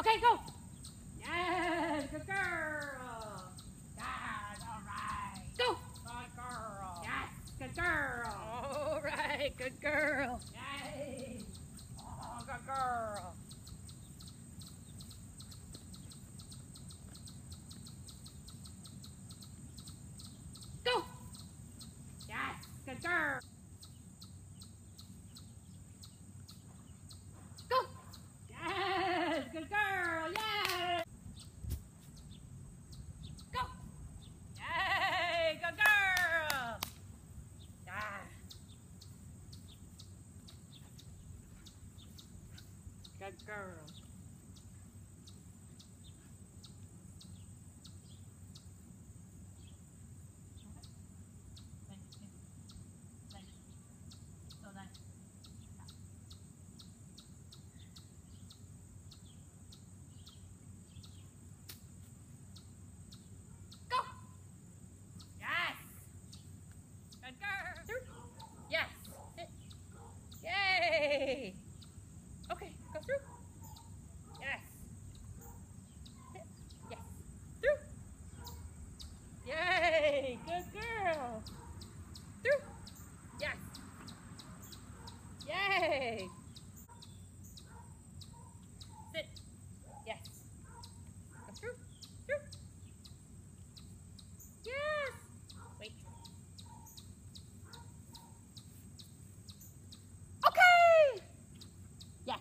Okay, go. Yes, good girl. Yes, all right. Go. Good girl. Yes, good girl. All right, good girl. Yay. Oh, good girl. Go. Yes, good girl. Go. Yes, good girl. Yes. Go. Yay, good girl. Yeah. Good girl. Yay!